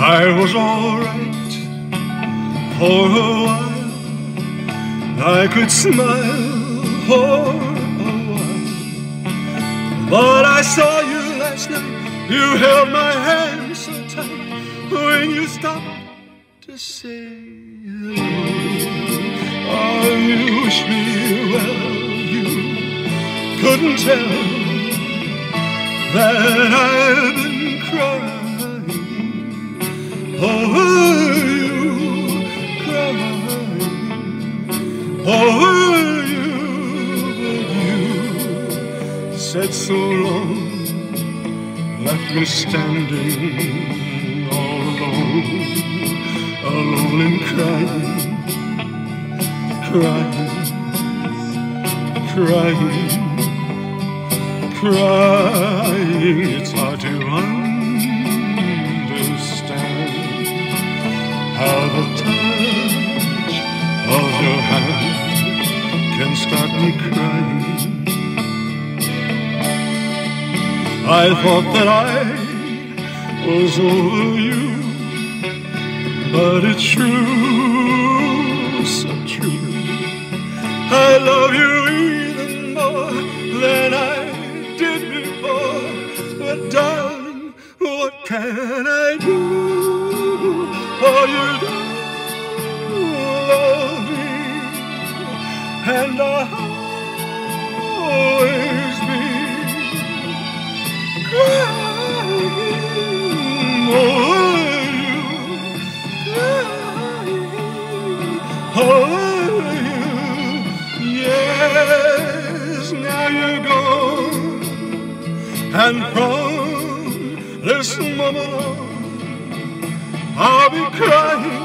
I was alright for a while. I could smile for a while. But I saw you last night. You held my hand so tight when you stopped to say hello. Oh, you wish me well. You couldn't tell that I've been crying said so long, left me standing all alone, alone and crying, crying, crying crying, it's hard to understand the touch of your hand can start me crying. I thought that I was over you, but it's true, so true. I love you even more than I did before. But darling, what can I do? For you and I'll always be crying over you, crying over you. Yes, now you're gone. And from this moment on, I'll be crying